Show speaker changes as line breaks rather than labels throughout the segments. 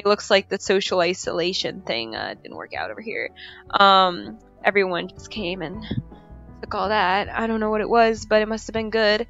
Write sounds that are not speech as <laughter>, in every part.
it looks like the social isolation thing uh, didn't work out over here. Um, everyone just came and took all that. I don't know what it was, but it must have been good.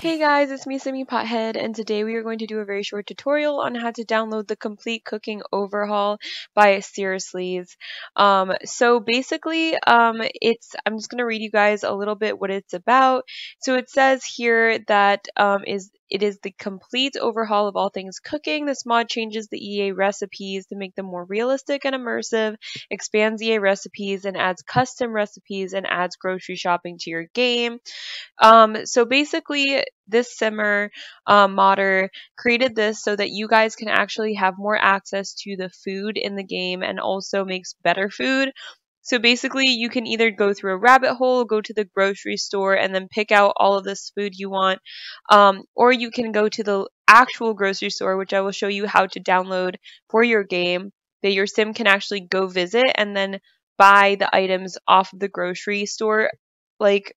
Hey guys, it's me Simming Pothead and today we are going to do a very short tutorial on how to download the complete cooking overhaul by Seriously's. Um, so basically, um, it's I'm just going to read you guys a little bit what it's about. So it says here that um, is it is the complete overhaul of all things cooking. This mod changes the EA recipes to make them more realistic and immersive, expands EA recipes, and adds custom recipes and adds grocery shopping to your game. Um, so basically, this simmer um, modder created this so that you guys can actually have more access to the food in the game and also makes better food so basically, you can either go through a rabbit hole, go to the grocery store, and then pick out all of this food you want, um, or you can go to the actual grocery store, which I will show you how to download for your game that your sim can actually go visit and then buy the items off of the grocery store, like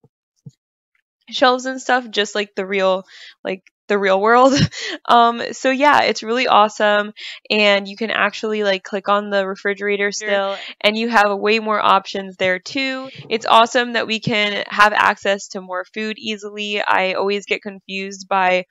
shelves and stuff, just like the real, like the real world. <laughs> um, so yeah, it's really awesome. And you can actually like click on the refrigerator still and you have way more options there too. It's awesome that we can have access to more food easily. I always get confused by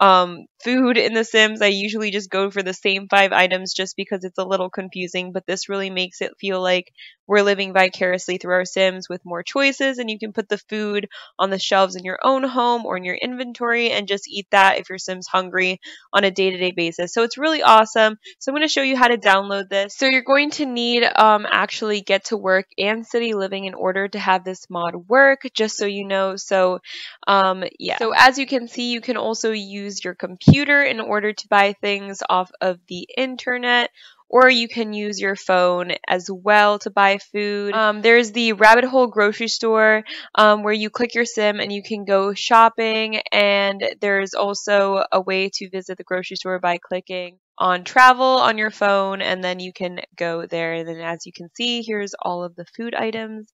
um, food in The Sims, I usually just go for the same five items just because it's a little confusing, but this really makes it feel like we're living vicariously through our Sims with more choices, and you can put the food on the shelves in your own home or in your inventory and just eat that if your Sim's hungry on a day to day basis. So it's really awesome. So I'm going to show you how to download this. So you're going to need um, actually get to work and city living in order to have this mod work, just so you know. So um, yeah. So as you can see, you can also use your computer in order to buy things off of the internet or you can use your phone as well to buy food. Um, there's the Rabbit Hole grocery store um, where you click your sim and you can go shopping, and there's also a way to visit the grocery store by clicking on travel on your phone, and then you can go there. And then, as you can see, here's all of the food items.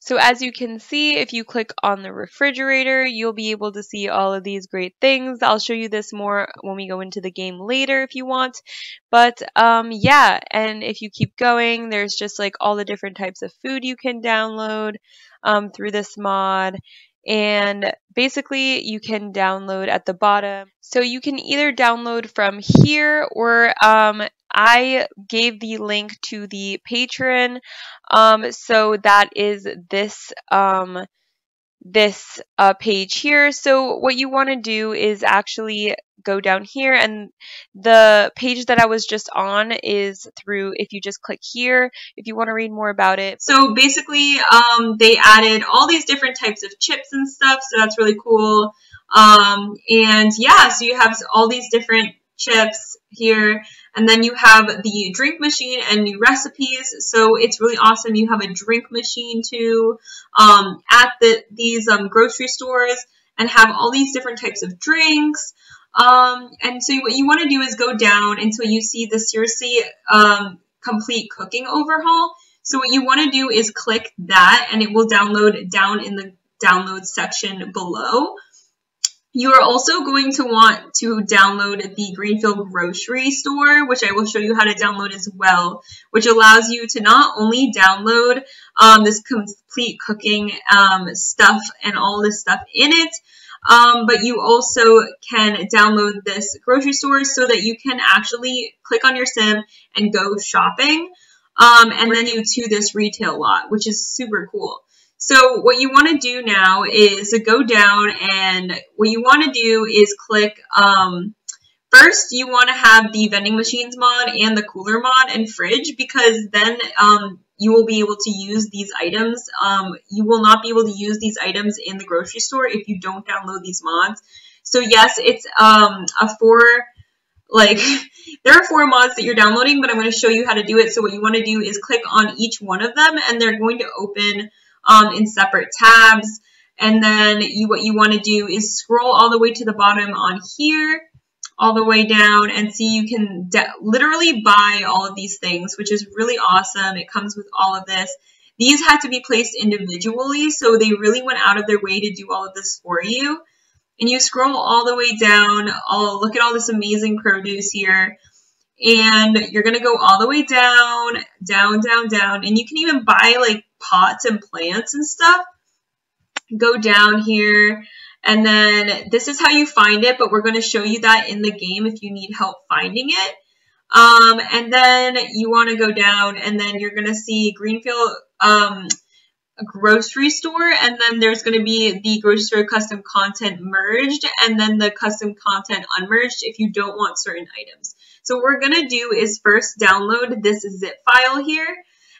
So as you can see, if you click on the refrigerator, you'll be able to see all of these great things. I'll show you this more when we go into the game later if you want. But um, yeah, and if you keep going, there's just like all the different types of food you can download um, through this mod and basically you can download at the bottom. So you can either download from here or um, I gave the link to the Patreon. Um, so that is this um, this uh, page here. So what you want to do is actually go down here and the page that I was just on is through if you just click here if you want to read more about it.
So basically um, they added all these different types of chips and stuff so that's really cool. Um, and yeah, so you have all these different chips here. And then you have the drink machine and new recipes. So it's really awesome. You have a drink machine too um, at the, these um, grocery stores and have all these different types of drinks. Um, and so what you want to do is go down until you see the seriously um, complete cooking overhaul. So what you want to do is click that and it will download down in the download section below. You are also going to want to download the Greenfield Grocery Store, which I will show you how to download as well, which allows you to not only download um, this complete cooking um, stuff and all this stuff in it, um, but you also can download this grocery store so that you can actually click on your sim and go shopping. Um, and then you to this retail lot, which is super cool. So what you want to do now is go down and what you want to do is click, um, first you want to have the vending machines mod and the cooler mod and fridge because then um, you will be able to use these items. Um, you will not be able to use these items in the grocery store if you don't download these mods. So yes, it's um, a four, like, <laughs> there are four mods that you're downloading, but I'm going to show you how to do it. So what you want to do is click on each one of them and they're going to open um, in separate tabs. And then you, what you want to do is scroll all the way to the bottom on here, all the way down, and see you can literally buy all of these things, which is really awesome. It comes with all of this. these had to be placed individually, so they really went out of their way to do all of this for you. And you scroll all the way down, oh, look at all this amazing produce here. And you're gonna go all the way down, down, down, down, and you can even buy like pots and plants and stuff. Go down here, and then this is how you find it, but we're gonna show you that in the game if you need help finding it. Um, and then you want to go down and then you're going to see Greenfield um, grocery store and then there's going to be the grocery store custom content merged and then the custom content unmerged if you don't want certain items. So what we're going to do is first download this zip file here.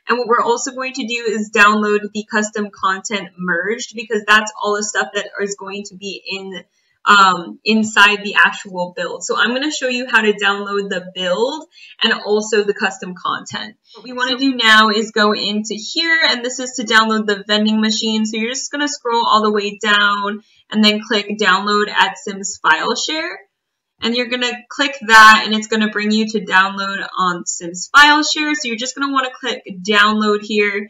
And what we're also going to do is download the custom content merged because that's all the stuff that is going to be in um, inside the actual build. So I'm going to show you how to download the build and also the custom content. What we want to do now is go into here and this is to download the vending machine. So you're just going to scroll all the way down and then click download at Sims file share. And you're going to click that and it's going to bring you to download on Sims file share. So you're just going to want to click download here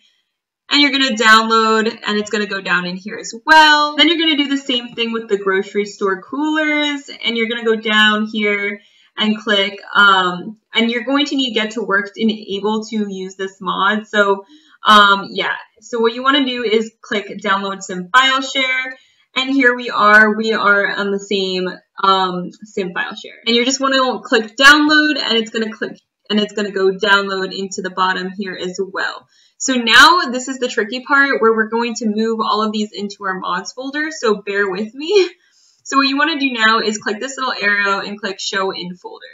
and you're going to download and it's going to go down in here as well. Then you're going to do the same thing with the grocery store coolers and you're going to go down here and click um, and you're going to need get to work and able to use this mod. So um, yeah, so what you want to do is click download sim file share and here we are, we are on the same um, sim file share. And you're just want to click download and it's going to click and it's going to go download into the bottom here as well. So now this is the tricky part where we're going to move all of these into our mods folder, so bear with me. <laughs> So what you want to do now is click this little arrow and click show in folder.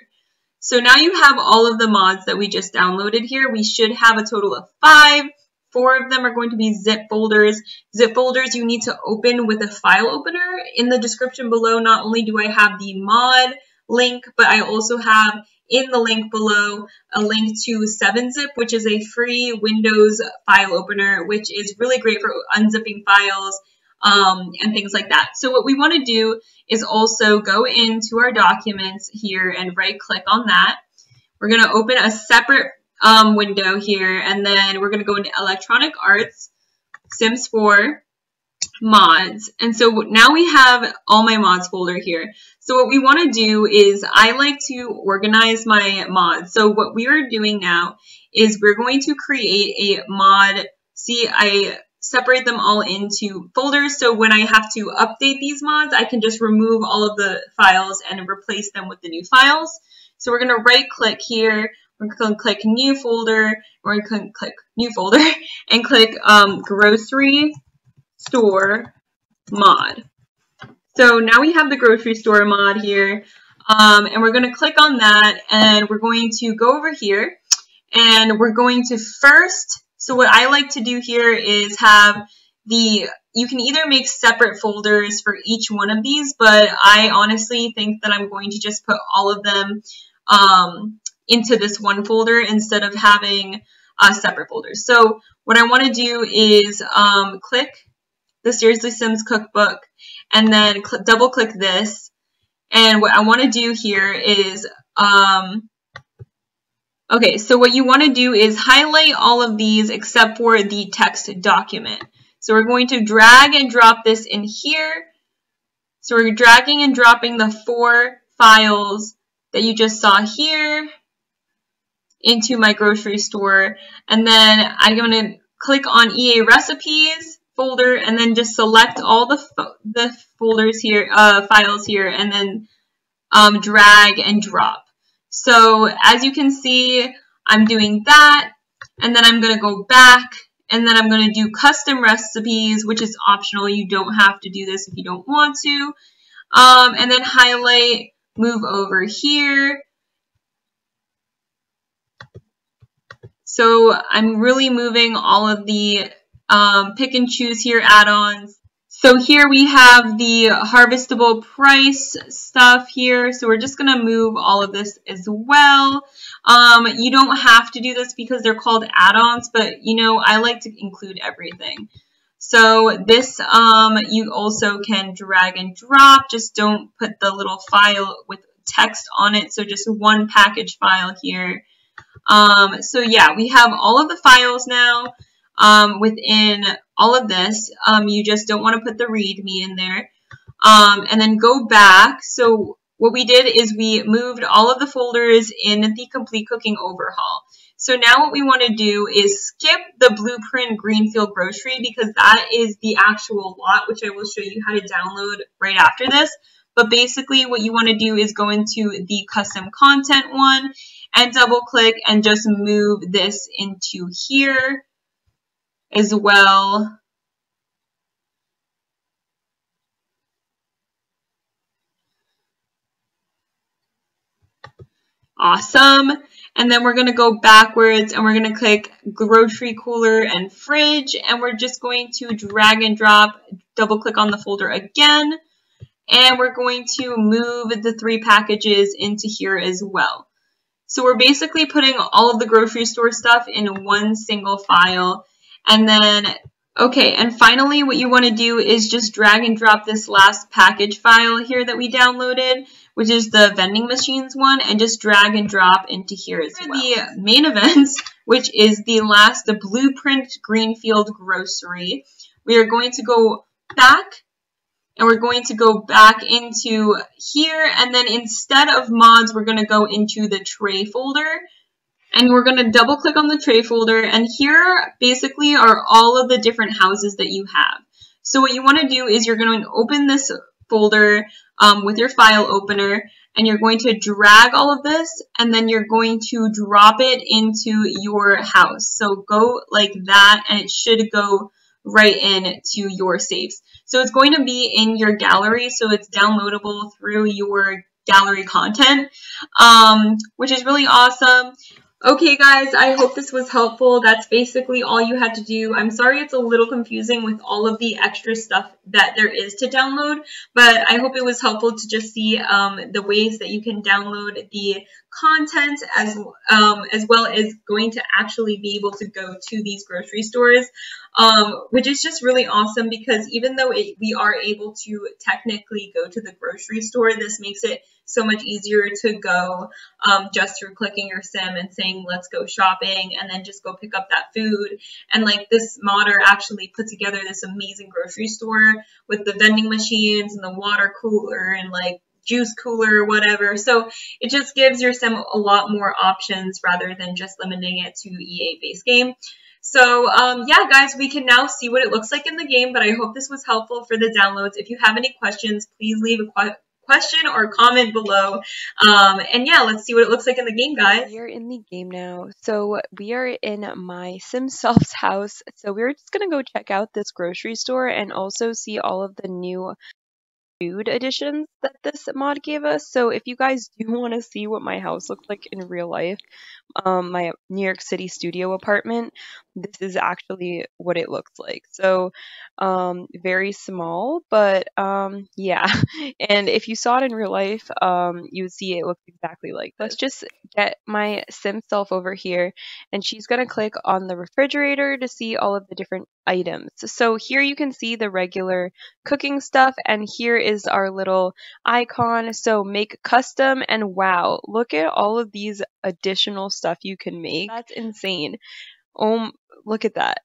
So now you have all of the mods that we just downloaded here. We should have a total of five. Four of them are going to be zip folders. Zip folders you need to open with a file opener. In the description below, not only do I have the mod link, but I also have in the link below a link to 7-Zip, which is a free Windows file opener, which is really great for unzipping files um, and things like that. So what we want to do is also go into our documents here and right click on that. We're going to open a separate um, window here and then we're going to go into Electronic Arts, Sims 4, mods. And so now we have all my mods folder here. So what we want to do is I like to organize my mods. So what we are doing now is we're going to create a mod. See, I separate them all into folders. So when I have to update these mods, I can just remove all of the files and replace them with the new files. So we're going to right click here. We're going to click new folder. We're going to click new folder <laughs> and click um, grocery store mod. So now we have the grocery store mod here. Um, and we're going to click on that and we're going to go over here and we're going to first, so what I like to do here is have the, you can either make separate folders for each one of these, but I honestly think that I'm going to just put all of them um, into this one folder instead of having uh, separate folders. So what I want to do is um, click the Seriously Sims cookbook and then double click this. And what I want to do here is, um, okay, so what you want to do is highlight all of these except for the text document. So we're going to drag and drop this in here. So we're dragging and dropping the four files that you just saw here into my grocery store. And then I'm going to click on EA recipes folder and then just select all the, the folders here, uh, files here, and then um, drag and drop. So as you can see, I'm doing that, and then I'm going to go back, and then I'm going to do custom recipes, which is optional. You don't have to do this if you don't want to. Um, and then highlight, move over here. So I'm really moving all of the um, pick and choose here add-ons. So here we have the harvestable price stuff here. So we're just going to move all of this as well. Um, you don't have to do this because they're called add-ons, but you know, I like to include everything. So this, um, you also can drag and drop. Just don't put the little file with text on it. So just one package file here. Um, so yeah, we have all of the files now. um, within all of this. Um, you just don't want to put the README in there. Um, and then go back. So what we did is we moved all of the folders in the complete cooking overhaul. So now what we want to do is skip the blueprint Greenfield grocery because that is the actual lot, which I will show you how to download right after this. But basically what you want to do is go into the custom content one and double click and just move this into here as well. Awesome. And then we're going to go backwards and we're going to click grocery cooler and fridge. And we're just going to drag and drop, double click on the folder again. And we're going to move the three packages into here as well. So we're basically putting all of the grocery store stuff in one single file. And then, okay, and finally what you want to do is just drag and drop this last package file here that we downloaded, which is the vending machines one, and just drag and drop into here as well. The main events, <laughs> which is the last, the Blueprint Greenfield Grocery, we are going to go back and we're going to go back into here and then instead of mods we're going to go into the tray folder and we're going to double click on the tray folder and here basically are all of the different houses that you have. So what you want to do is you're going to open this folder um, with your file opener and you're going to drag all of this and then you're going to drop it into your house. So go like that and it should go right in to your saves. So it's going to be in your gallery, so it's downloadable through your gallery content, um, which is really awesome. Okay guys, I hope this was helpful. That's basically all you had to do. I'm sorry it's a little confusing with all of the extra stuff that there is to download, but I hope it was helpful to just see um, the ways that you can download the content as um, as well as going to actually be able to go to these grocery stores, um, which is just really awesome because even though it, we are able to technically go to the grocery store, this makes it so much easier to go um, just through clicking your sim and saying let's go shopping and then just go pick up that food. And like this modder actually put together this amazing grocery store with the vending machines and the water cooler and like juice cooler or whatever. So it just gives your sim a lot more options rather than just limiting it to EA base game. So um, yeah, guys, we can now see what it looks like in the game, but I hope this was helpful for the downloads. If you have any questions, please leave a question or comment below. Um, and yeah, let's see what it looks like in the game, guys.
We're in the game now. So we are in my Sim Self's house. So we're just going to go check out this grocery store and also see all of the new food additions that this mod gave us. So if you guys do want to see what my house looks like in real life, um, my New York City studio apartment, this is actually what it looks like. So um, very small, but um, yeah. <laughs> And if you saw it in real life, um, you would see it looks exactly like this. Let's just get my sim self over here, and she's gonna click on the refrigerator to see all of the different items. So here you can see the regular cooking stuff, and here is our little icon. So make custom, and wow, look at all of these additional stuff you can make. That's insane. Oh, look at that.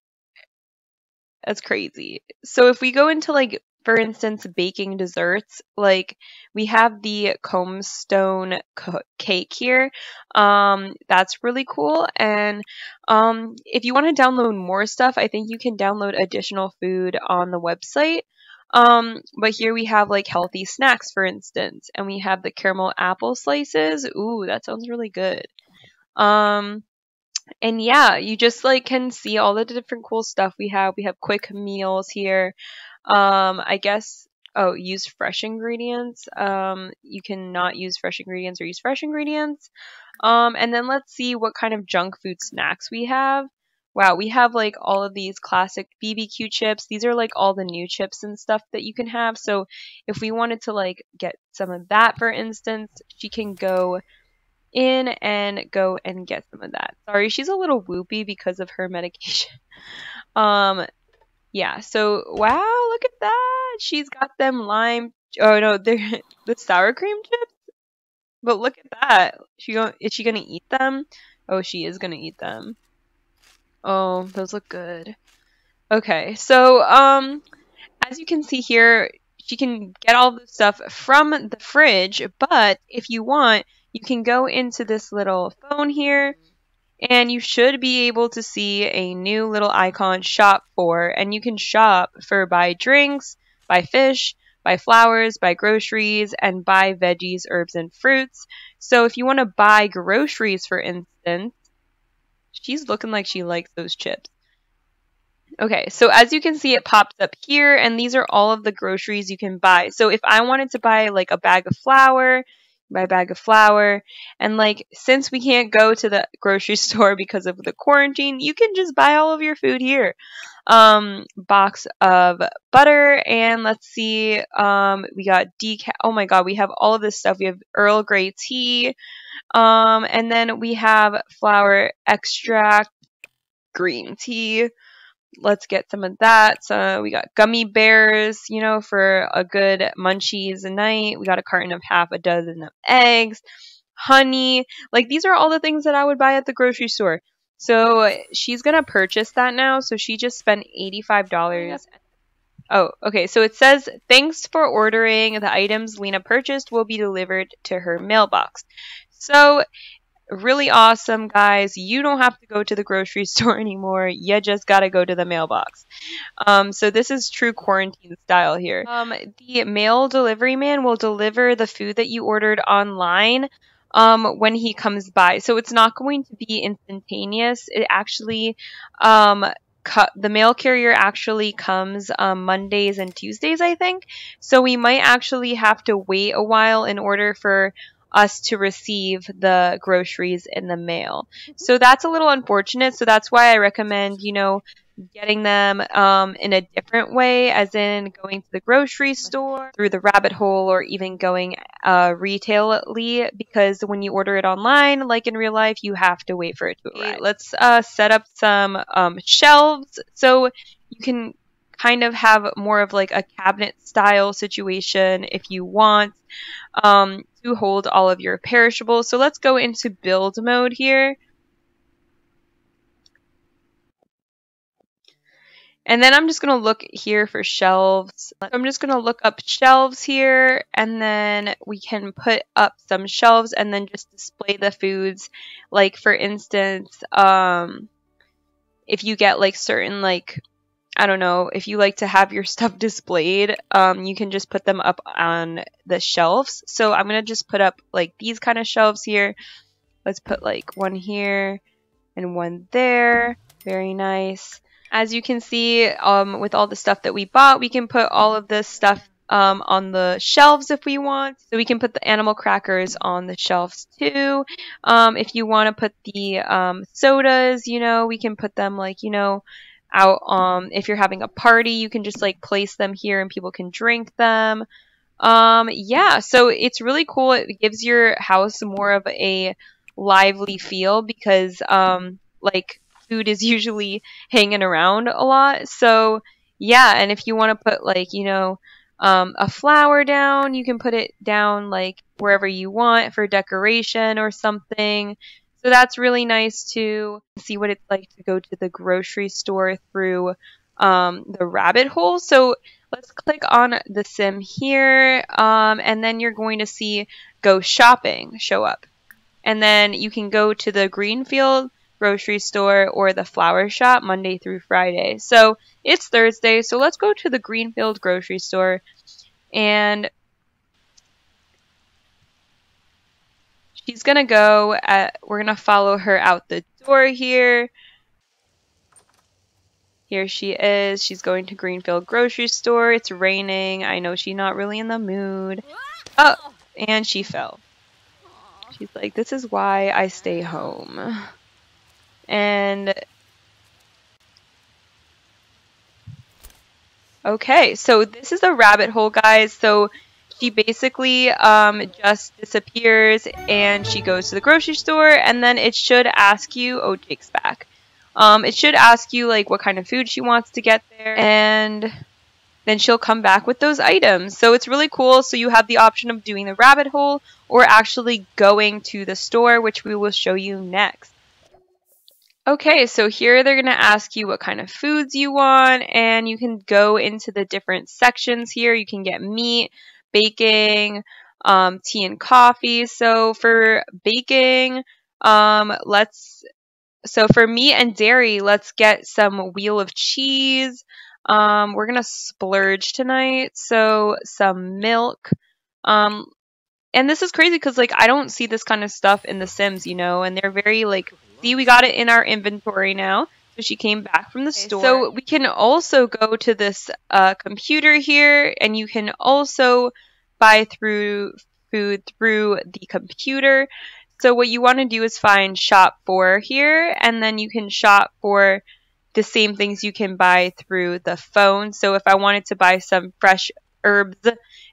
That's crazy. So if we go into like for instance baking desserts, like we have the Comestone cake here. Um that's really cool and um if you want to download more stuff, I think you can download additional food on the website. Um, but here we have like healthy snacks, for instance, and we have the caramel apple slices. Ooh, that sounds really good. Um, and yeah, you just like can see all the different cool stuff we have. We have quick meals here. Um, I guess oh, use fresh ingredients. Um, you cannot use fresh ingredients or use fresh ingredients. Um, and then let's see what kind of junk food snacks we have. Wow, we have like all of these classic BBQ chips. These are like all the new chips and stuff that you can have. So if we wanted to like get some of that, for instance, she can go in and go and get some of that. Sorry, she's a little whoopy because of her medication. <laughs> um, yeah. So wow, look at that. She's got them lime. Oh no, <laughs> they're the sour cream chips. But look at that. She go is she gonna eat them? Oh, she is gonna eat them. Oh, those look good. Okay, so um, as you can see here, she can get all the stuff from the fridge, but if you want, you can go into this little phone here and you should be able to see a new little icon shop for and you can shop for buy drinks, buy fish, buy flowers, buy groceries, and buy veggies, herbs, and fruits. So if you want to buy groceries, for instance, she's looking like she likes those chips. Okay, so as you can see, it pops up here, and these are all of the groceries you can buy. So if I wanted to buy like a bag of flour, a bag of flour, and like since we can't go to the grocery <laughs> store because of the quarantine, you can just buy all of your food here. Um, box of butter, and let's see, um, we got decaf. Oh my god, we have all of this stuff. We have Earl Grey tea, um, and then we have flour extract, green tea let's get some of that. So we got gummy bears, you know, for a good munchies a night. We got a carton of half a dozen of eggs, honey. Like these are all the things that I would buy at the grocery store. So she's gonna purchase that now. So she just spent eighty-five dollars. Oh, okay. So it says, thanks for ordering. The items Lena purchased will be delivered to her mailbox. So really awesome, guys. You don't have to go to the grocery <laughs> store anymore. You just gotta go to the mailbox. Um, so this is true quarantine style here. Um, the mail delivery man will deliver the food that you ordered online um, when he comes by. So it's not going to be instantaneous. It actually, um, the mail carrier actually comes um, Mondays and Tuesdays, I think. So we might actually have to wait a while in order for us to receive the groceries in the mail. So that's a little unfortunate. So that's why I recommend, you know, getting them um, in a different way, as in going to the grocery store through the rabbit hole or even going uh, retailly, because when you order it online, like in real life, you have to wait for it to arrive. Let's uh, set up some um, shelves so you can kind of have more of like a cabinet style situation if you want um, to hold all of your perishables. So let's go into build mode here. And then I'm just going to look here for shelves. I'm just going to look up shelves here and then we can put up some shelves and then just display the foods. Like for instance, um, if you get like certain like I don't know, if you like to have your <laughs> stuff displayed, um, you can just put them up on the shelves. So I'm going to just put up like these kind of shelves here. Let's put like one here and one there. Very nice. As you can see, um, with all the stuff that we bought, we can put all of this stuff um, on the shelves if we want. So we can put the animal crackers on the shelves too. Um, if you want to put the um, sodas, you know, we can put them like, you know, out um if you're having a party you can just like place them here and people can drink them. Um yeah so it's really cool. It gives your house more of a lively feel because um like food is <laughs> usually hanging around a lot. So yeah and if you want to put like you know um, a flower down you can put it down like wherever you want for decoration or something so that's really nice to see what it's like to go to the grocery store through um, the rabbit hole. So let's click on the sim here, um, and then you're going to see go shopping show up. And then you can go to the Greenfield grocery store or the flower shop Monday through Friday. So it's Thursday, so let's go to the Greenfield grocery store and She's gonna go at, we're gonna follow her out the door here. Here she is. She's going to Greenfield grocery store. It's raining. I know she's not really in the mood. Oh, and she fell. She's like, this is why I stay home. And Okay, so this is a rabbit hole, guys. So she basically um, just disappears and she goes to the grocery store and then it should ask you, oh, Jake's back. Um, it should ask you like what kind of food she wants to get there and then she'll come back with those items. So it's really cool. So you have the option of doing the rabbit hole or actually going to the store, which we will show you next. Okay, so here they're going to ask you what kind of foods you want, and you can go into the different sections here. You can get meat, baking, um, tea and coffee. So for baking, um, let's, so for meat and dairy, let's get some wheel of cheese. Um, we're going to splurge tonight. So some milk. Um, and this is crazy because like I don't see this kind of stuff in The Sims, you know, and they're very like See, we got it in our inventory now. So she came back from the okay, store. So we can also go to this uh, computer here, and you can also buy through food through the computer. So what you want to do is find shop for here, and then you can shop for the same things you can buy through the phone. So if I wanted to buy some fresh herbs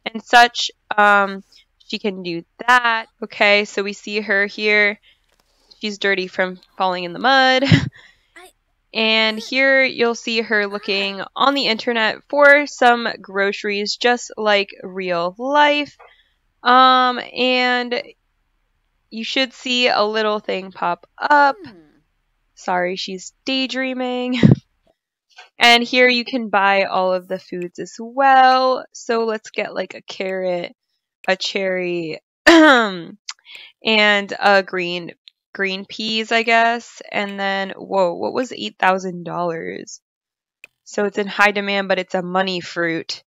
and such, um, she can do that. Okay, so we see her here. She's dirty from falling in the mud. <laughs> And here you'll see her looking on the internet for some groceries just like real life. Um, and you should see a little thing pop up. Hmm. Sorry, she's daydreaming. <laughs> and here you can buy all of the foods as well. So let's get like a carrot, a cherry, <clears throat> and a green green peas, I guess. And then, whoa, what was $8,000? So it's in high demand, but it's a money fruit.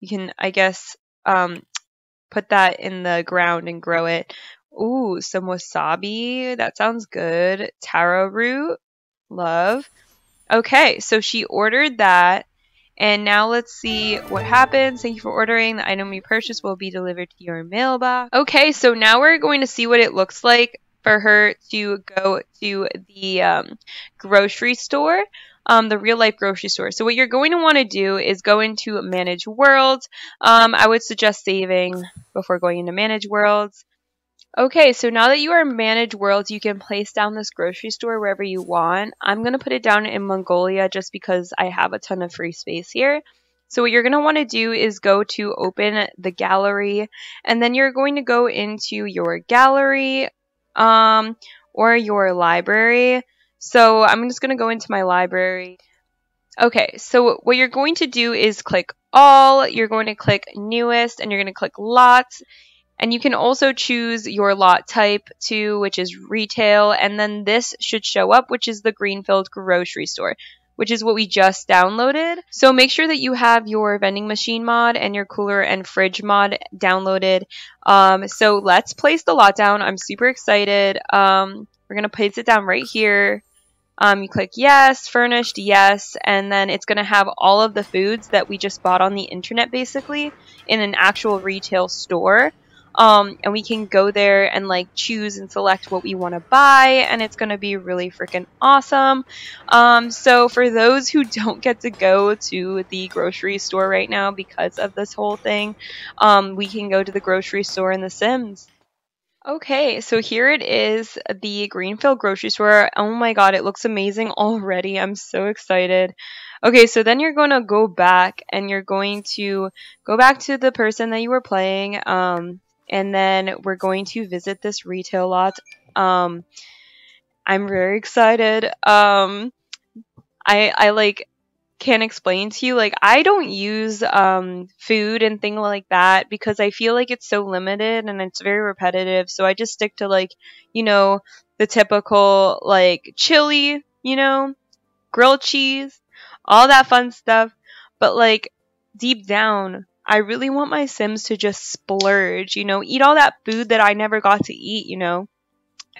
You can, I guess, um, put that in the ground and grow it. Ooh, some wasabi. That sounds good. Taro root. Love. Okay, so she ordered that. And now let's see what happens. Thank you for ordering. The item you purchased will be delivered to your mailbox. Okay, so now we're going to see what it looks like for her to go to the um, grocery store, um, the real life grocery store. So what you're going to want to do is go into Manage Worlds. Um, I would suggest saving before going into Manage Worlds. Okay, so now that you are in Manage Worlds, you can place down this grocery store wherever you want. I'm going to put it down in Magnolia just because I have a ton of free space here. So what you're going to want to do is go to open the gallery and then you're going to go into your gallery um, or your library. So I'm just going to go into my library. Okay, so what you're going to do is click all, you're going to click newest, and you're going to click lots. And you can also choose your lot type too, which is retail, and then this should show up, which is the Greenfield grocery store which is what we just downloaded. So make sure that you have your vending machine mod and your cooler and fridge mod downloaded. Um, so let's place the lot down. I'm super excited. Um, we're going to place it down right here. Um, you click yes, furnished, yes, and then it's going to have all of the foods that we just bought on the internet basically in an actual retail store. Um, and we can go there and like choose and select what we want to buy, and it's going to be really freaking awesome. Um, so, for those who <laughs> don't get to go to the grocery store right now because of this whole thing, um, we can go to the grocery store in The Sims. Okay, so here it is, the Greenfield grocery store. Oh my god, it looks amazing already. I'm so excited. Okay, so then you're going to go back and you're going to go back to the person that you were playing. Um, and then we're going to visit this retail lot. Um, I'm very excited. Um, I I like can't explain to you like I don't use um, food and things like that because I feel like it's so limited and it's very repetitive. So I just stick to like you know the typical like chili, you know, grilled cheese, all that fun stuff. But like deep down, I really want my Sims to just splurge, you know, eat all that food that I never got to eat, you know.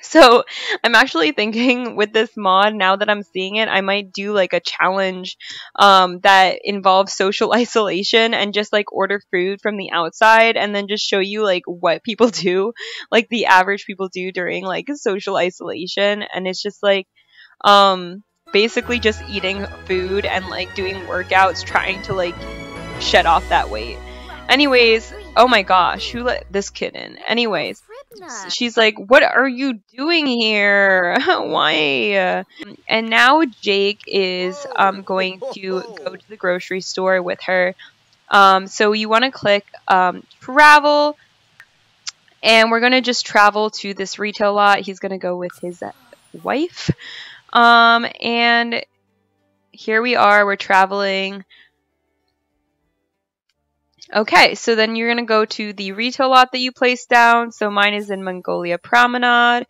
So I'm actually thinking <laughs> with this mod, now that I'm seeing it, I might do like a challenge um, that involves social <laughs> isolation and just like order food from the outside and then just show you like what people <laughs> do, like the average people do during like social isolation. And it's just like, um, basically just eating food and like doing workouts, trying to like shed off that weight. Anyways, oh my gosh, who let this kid in? Anyways, she's like, What are you doing here? <laughs> Why? And now Jake is um, going to go to the grocery store with her. Um, so you want to click um, travel, and we're going to just travel to this retail lot. He's going to go with his wife. Um, and here we are, we're traveling. Okay, so then you're going to go to the retail lot that you placed down. So mine is in Magnolia Promenade.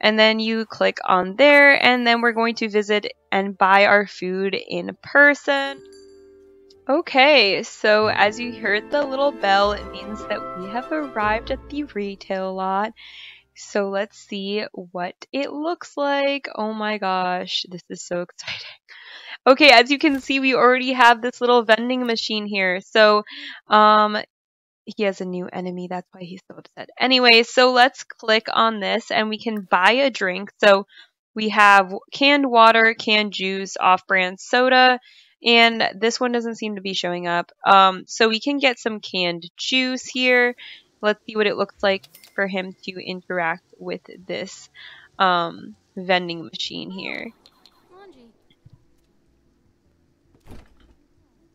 And then you click on there, and then we're going to visit and buy our food in person. Okay, so as you heard the little bell, it means that we have arrived at the retail lot. So let's see what it looks like. Oh my gosh, this is so <laughs> exciting. Okay, as you can see, we already have this little vending machine here. So, um, he has a new enemy. That's why he's so upset. Anyway, so let's click on this and we can buy a drink. So we have canned water, canned juice, off-brand soda, and this one doesn't seem to be showing up. Um, so we can get some canned juice here. Let's see what it looks like for him to interact with this um, vending machine here.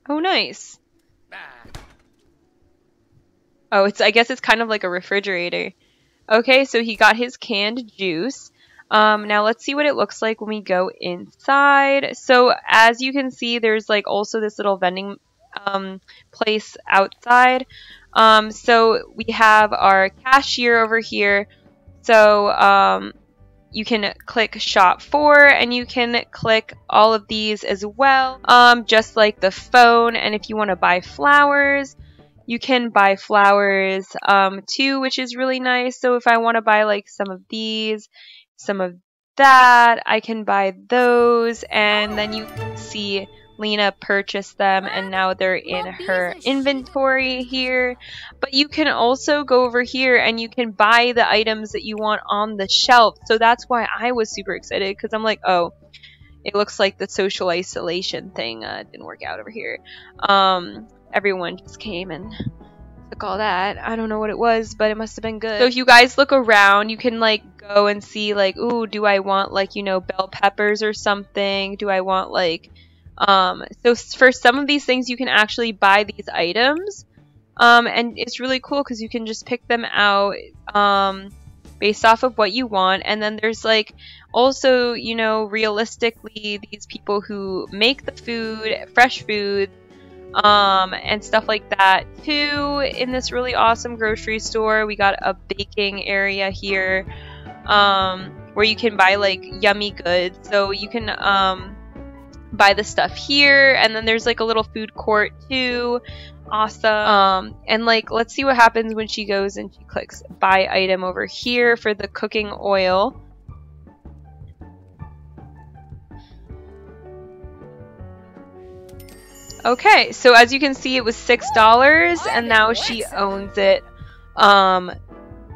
Oh, nice. Oh, it's I guess it's kind of like a refrigerator. Okay, so he got his canned juice. Um, now let's see what it looks like when we go inside. So as you can see, there's like also this little vending um, place outside. Um, so we have our cashier over here. So um, you can click shop for and you can click all of these as well, um, just like the phone. And if you want to buy flowers, you can buy flowers um, too, which is really nice. So if I want to buy like some of these, some of that, I can buy those. And then you see Lena purchased them and now they're in her inventory here. But you can also go over here and you can buy the items that you want on the shelf. So that's why I was super excited because I'm like, oh, it looks like the social isolation thing uh, didn't work out over here. Um, everyone just came and took all that. I don't know what it was, but it must have been good. So if you guys look around, you can like go and see like, ooh, do I want like, you know, bell peppers or something? Do I want like, um, so for some of these things, you can actually buy these items. Um, and it's really cool because you can just pick them out, um, based off of what you want. And then there's like also, you know, realistically, these people who make the food, fresh food, um, and stuff like that too. In this really awesome grocery store, we got a baking area here um, where you can buy like yummy goods. So you can um, buy the stuff here, and then there's like a little food court too. Awesome. Um, and like, let's see what happens when she goes and she clicks buy item over here for the cooking oil. Okay, so as you can see, it was $6, and now she owns it. Um,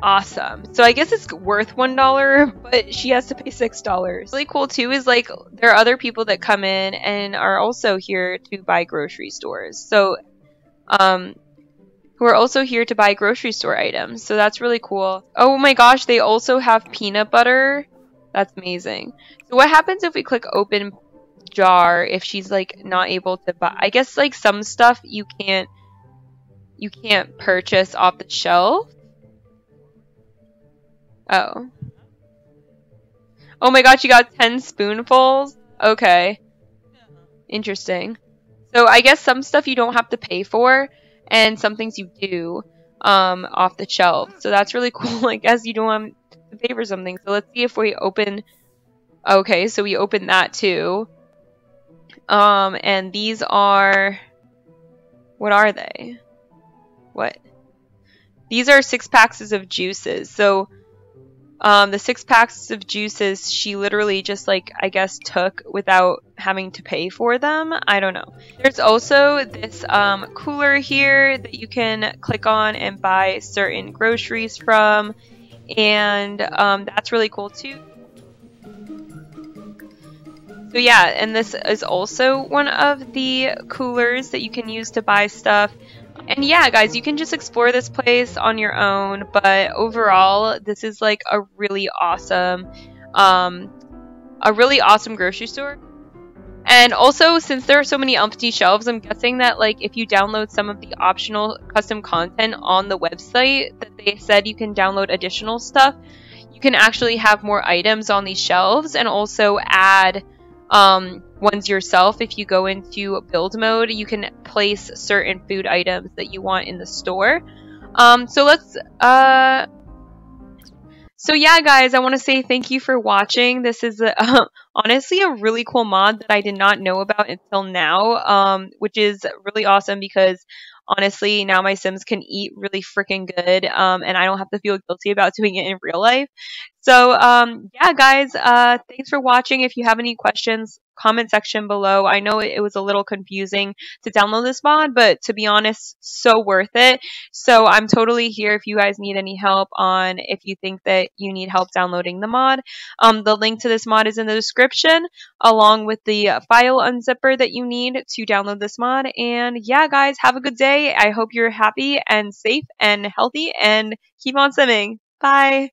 awesome. So I guess it's worth $1, but she has to pay $6. Really cool, too, is, like, there are other people that come in and are also here to buy grocery stores. So, um, who are also here to buy grocery store items. So that's really cool. Oh my gosh, they also have peanut butter. That's amazing. So what happens if we click open jar if she's like not able to buy. I guess like some stuff you can't you can't purchase off the shelf. Oh. Oh my god, she got 10 spoonfuls? Okay. Interesting. So I guess some stuff you don't have to pay for, and some things you do um, off the shelf. So that's really <laughs> cool. I guess you don't have to pay for something. So let's see if we open... Okay, so we open that too. Um, and these are, what are they? What? These are six packs of juices. So, um, the six packs of juices she literally just like I guess took without having to pay for them. I don't know. There's also this um, cooler here that you can click on and buy certain groceries from, and um, that's really cool too. So yeah, and this is also one of the coolers that you can use to buy stuff. And yeah, guys, you can just explore this place on your own, but overall, this is like a really awesome, um, a really awesome grocery store. And also, since there are so many empty shelves, I'm guessing that like if you download some of the optional custom content on the website, that they said you can download additional stuff, you can actually have more items on these shelves and also add um, ones yourself. If you go into build mode, you can place certain food items that you want in the store. Um, so let's, uh, so yeah, guys, I want to say thank you for watching. This is a, uh, <laughs> honestly a really cool mod that I did not know about until now, um, which is really awesome because honestly, now my Sims can eat really freaking good, um, and I don't have to feel guilty about <laughs> doing it in real life. So, um, yeah, guys, uh, thanks for watching. If you have any questions, comment section below. I know it, was a little confusing to download this mod, but to be honest, so worth it. So I'm totally here if you guys need any help on if you think that you need help downloading the mod. Um, the link to this mod is in the description along with the file unzipper that you need to download this mod. And yeah, guys, have a good day. I hope you're happy and safe and healthy and keep on simming. Bye.